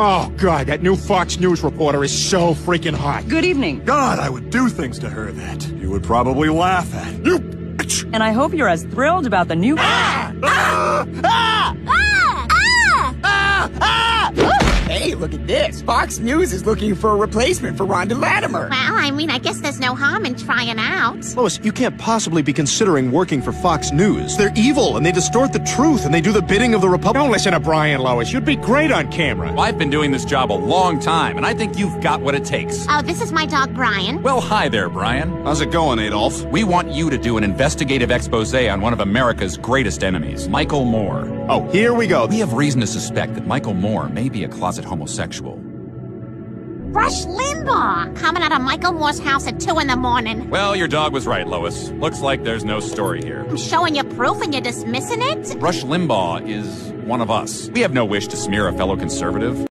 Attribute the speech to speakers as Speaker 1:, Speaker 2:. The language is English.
Speaker 1: Oh, God, that new Fox News reporter is so freaking hot.
Speaker 2: Good evening.
Speaker 3: God, I would do things to her that you would probably laugh at.
Speaker 1: You bitch!
Speaker 2: And I hope you're as thrilled about the new.
Speaker 1: Ah! Ah! Ah!
Speaker 4: Hey, look at this. Fox News is looking for a replacement for Rhonda Latimer.
Speaker 5: Well, I mean, I guess there's no harm in trying out.
Speaker 6: Lois, you can't possibly be considering working for Fox News. They're evil and they distort the truth and they do the bidding of the Republic.
Speaker 1: Don't listen to Brian Lois. You'd be great on camera.
Speaker 7: Well, I've been doing this job a long time, and I think you've got what it takes.
Speaker 5: Oh, this is my dog, Brian.
Speaker 7: Well, hi there, Brian.
Speaker 6: How's it going, Adolf?
Speaker 7: We want you to do an investigative expose on one of America's greatest enemies, Michael Moore.
Speaker 6: Oh, here we go.
Speaker 7: We have reason to suspect that Michael Moore may be a closet homosexual.
Speaker 5: Rush Limbaugh coming out of Michael Moore's house at 2 in the morning.
Speaker 7: Well, your dog was right, Lois. Looks like there's no story here.
Speaker 5: I'm showing you proof and you're dismissing it?
Speaker 7: Rush Limbaugh is one of us. We have no wish to smear a fellow conservative.